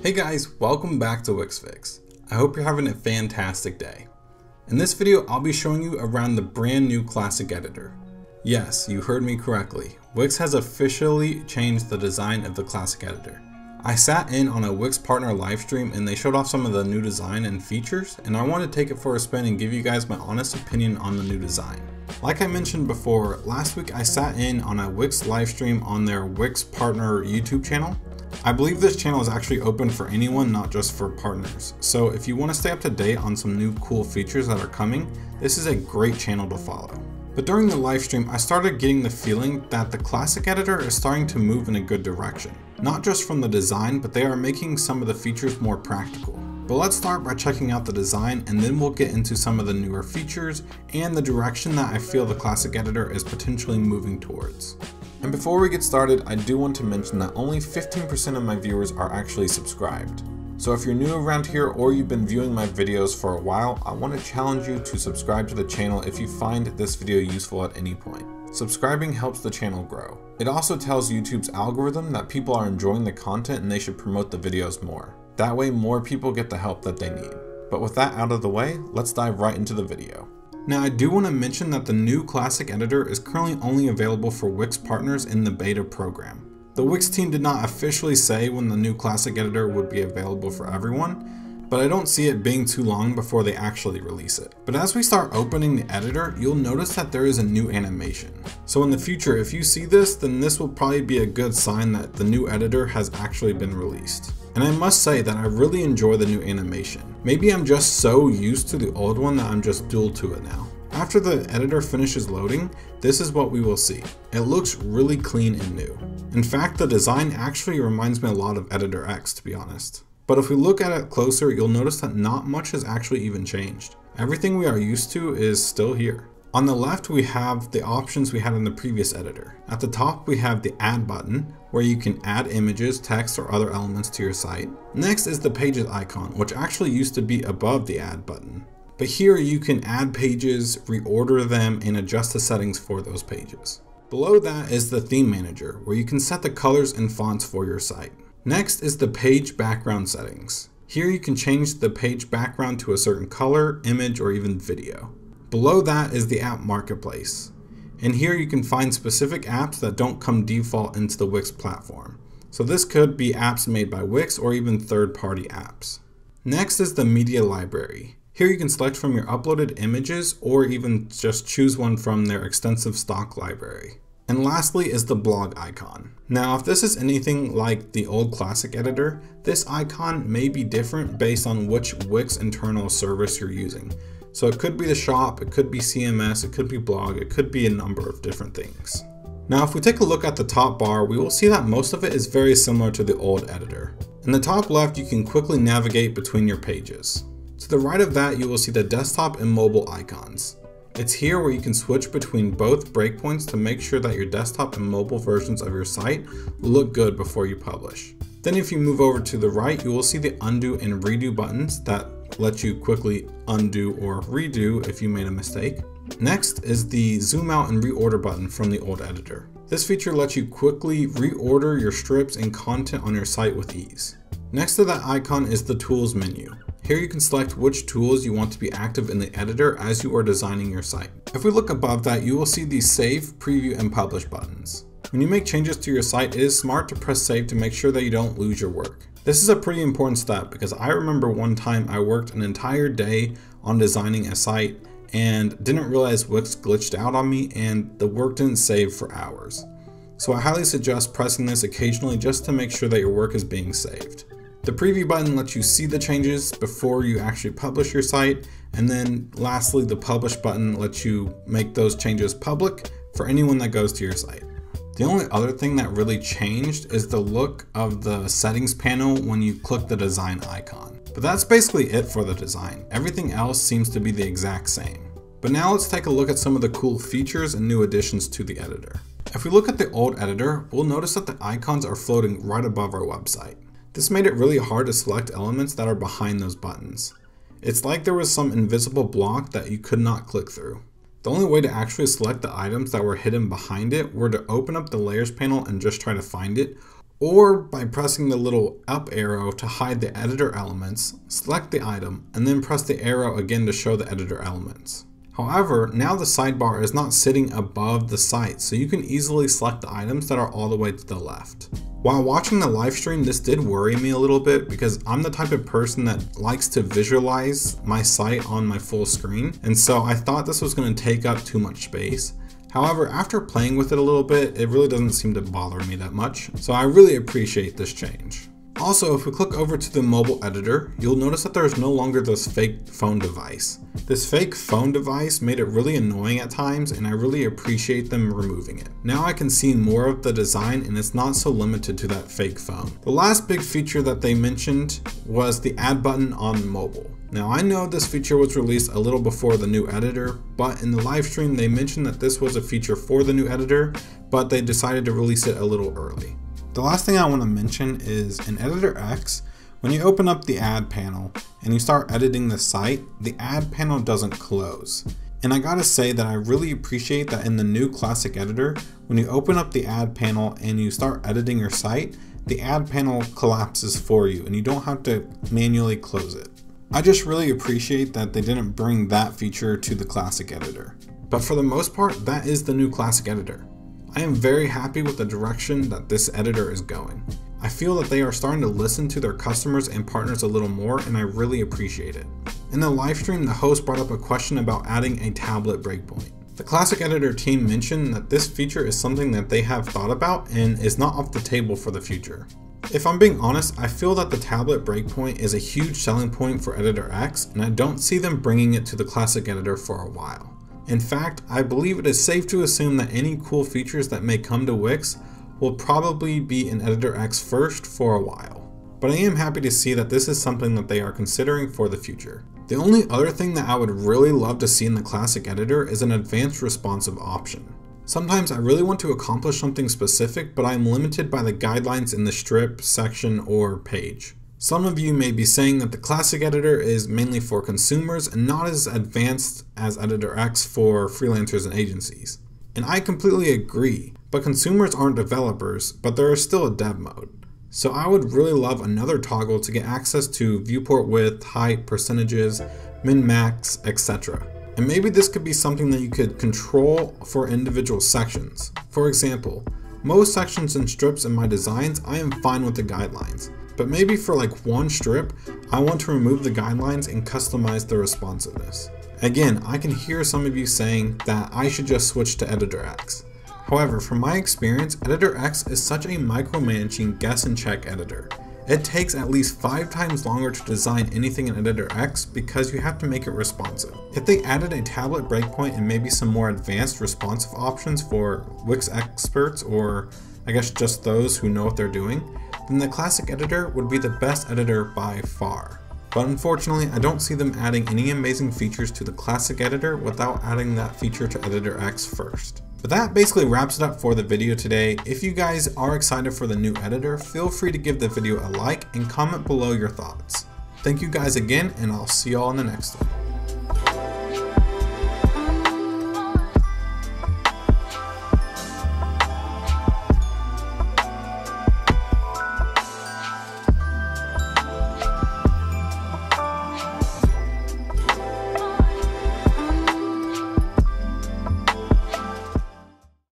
Hey guys, welcome back to Wix Fix. I hope you're having a fantastic day. In this video, I'll be showing you around the brand new classic editor. Yes, you heard me correctly. Wix has officially changed the design of the classic editor. I sat in on a Wix partner livestream and they showed off some of the new design and features and I want to take it for a spin and give you guys my honest opinion on the new design. Like I mentioned before, last week I sat in on a Wix livestream on their Wix partner YouTube channel I believe this channel is actually open for anyone, not just for partners. So if you want to stay up to date on some new cool features that are coming, this is a great channel to follow. But during the live stream, I started getting the feeling that the classic editor is starting to move in a good direction. Not just from the design, but they are making some of the features more practical. But let's start by checking out the design and then we'll get into some of the newer features and the direction that I feel the classic editor is potentially moving towards. And before we get started, I do want to mention that only 15% of my viewers are actually subscribed. So if you're new around here or you've been viewing my videos for a while, I want to challenge you to subscribe to the channel if you find this video useful at any point. Subscribing helps the channel grow. It also tells YouTube's algorithm that people are enjoying the content and they should promote the videos more. That way more people get the help that they need. But with that out of the way, let's dive right into the video. Now I do want to mention that the new Classic Editor is currently only available for Wix partners in the beta program. The Wix team did not officially say when the new Classic Editor would be available for everyone, but I don't see it being too long before they actually release it. But as we start opening the editor, you'll notice that there is a new animation. So in the future, if you see this, then this will probably be a good sign that the new editor has actually been released. And I must say that I really enjoy the new animation. Maybe I'm just so used to the old one that I'm just dual to it now. After the editor finishes loading, this is what we will see. It looks really clean and new. In fact, the design actually reminds me a lot of Editor X to be honest. But if we look at it closer, you'll notice that not much has actually even changed. Everything we are used to is still here. On the left, we have the options we had in the previous editor. At the top, we have the add button, where you can add images, text, or other elements to your site. Next is the pages icon, which actually used to be above the add button. But here you can add pages, reorder them, and adjust the settings for those pages. Below that is the theme manager, where you can set the colors and fonts for your site. Next is the page background settings. Here you can change the page background to a certain color, image, or even video. Below that is the app marketplace. And here you can find specific apps that don't come default into the Wix platform. So this could be apps made by Wix or even third-party apps. Next is the media library. Here you can select from your uploaded images or even just choose one from their extensive stock library. And lastly is the blog icon. Now if this is anything like the old classic editor, this icon may be different based on which Wix internal service you're using. So it could be the shop, it could be CMS, it could be blog, it could be a number of different things. Now if we take a look at the top bar, we will see that most of it is very similar to the old editor. In the top left, you can quickly navigate between your pages. To the right of that, you will see the desktop and mobile icons. It's here where you can switch between both breakpoints to make sure that your desktop and mobile versions of your site look good before you publish. Then if you move over to the right, you will see the undo and redo buttons that let you quickly undo or redo if you made a mistake. Next is the zoom out and reorder button from the old editor. This feature lets you quickly reorder your strips and content on your site with ease. Next to that icon is the tools menu. Here you can select which tools you want to be active in the editor as you are designing your site. If we look above that, you will see the save, preview, and publish buttons. When you make changes to your site, it is smart to press save to make sure that you don't lose your work. This is a pretty important step because I remember one time I worked an entire day on designing a site and didn't realize Wix glitched out on me and the work didn't save for hours. So I highly suggest pressing this occasionally just to make sure that your work is being saved. The preview button lets you see the changes before you actually publish your site. And then lastly, the publish button lets you make those changes public for anyone that goes to your site. The only other thing that really changed is the look of the settings panel when you click the design icon. But that's basically it for the design. Everything else seems to be the exact same. But now let's take a look at some of the cool features and new additions to the editor. If we look at the old editor, we'll notice that the icons are floating right above our website. This made it really hard to select elements that are behind those buttons. It's like there was some invisible block that you could not click through. The only way to actually select the items that were hidden behind it were to open up the layers panel and just try to find it, or by pressing the little up arrow to hide the editor elements, select the item, and then press the arrow again to show the editor elements. However, now the sidebar is not sitting above the site, so you can easily select the items that are all the way to the left. While watching the live stream, this did worry me a little bit because I'm the type of person that likes to visualize my site on my full screen, and so I thought this was going to take up too much space. However, after playing with it a little bit, it really doesn't seem to bother me that much, so I really appreciate this change. Also, if we click over to the mobile editor, you'll notice that there's no longer this fake phone device. This fake phone device made it really annoying at times and I really appreciate them removing it. Now I can see more of the design and it's not so limited to that fake phone. The last big feature that they mentioned was the add button on mobile. Now I know this feature was released a little before the new editor, but in the live stream they mentioned that this was a feature for the new editor, but they decided to release it a little early. The last thing I want to mention is in Editor X, when you open up the add panel and you start editing the site, the add panel doesn't close. And I gotta say that I really appreciate that in the new classic editor, when you open up the add panel and you start editing your site, the add panel collapses for you and you don't have to manually close it. I just really appreciate that they didn't bring that feature to the classic editor. But for the most part, that is the new classic editor. I am very happy with the direction that this editor is going. I feel that they are starting to listen to their customers and partners a little more and I really appreciate it. In the live stream, the host brought up a question about adding a tablet breakpoint. The Classic Editor team mentioned that this feature is something that they have thought about and is not off the table for the future. If I'm being honest, I feel that the tablet breakpoint is a huge selling point for Editor X and I don't see them bringing it to the Classic Editor for a while. In fact, I believe it is safe to assume that any cool features that may come to Wix will probably be in Editor X first for a while. But I am happy to see that this is something that they are considering for the future. The only other thing that I would really love to see in the classic editor is an advanced responsive option. Sometimes I really want to accomplish something specific, but I am limited by the guidelines in the strip, section, or page. Some of you may be saying that the classic editor is mainly for consumers and not as advanced as Editor X for freelancers and agencies. And I completely agree, but consumers aren't developers, but there is still a dev mode. So I would really love another toggle to get access to viewport width, height, percentages, min max, etc. And maybe this could be something that you could control for individual sections. For example, most sections and strips in my designs, I am fine with the guidelines. But maybe for like one strip, I want to remove the guidelines and customize the responsiveness. Again, I can hear some of you saying that I should just switch to Editor X. However, from my experience, Editor X is such a micromanaging guess and check editor. It takes at least 5 times longer to design anything in Editor X because you have to make it responsive. If they added a tablet breakpoint and maybe some more advanced responsive options for Wix experts or I guess just those who know what they're doing, then the classic editor would be the best editor by far. But unfortunately, I don't see them adding any amazing features to the classic editor without adding that feature to Editor X first. But that basically wraps it up for the video today. If you guys are excited for the new editor, feel free to give the video a like and comment below your thoughts. Thank you guys again, and I'll see y'all in the next one.